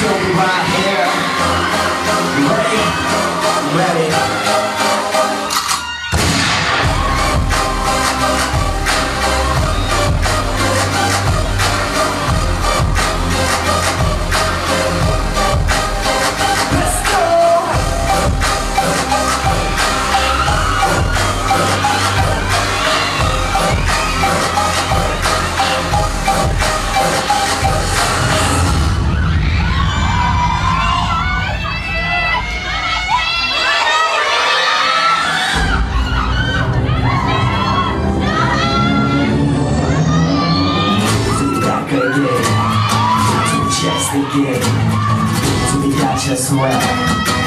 sombra The chest again To the gotcha sweat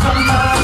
come on.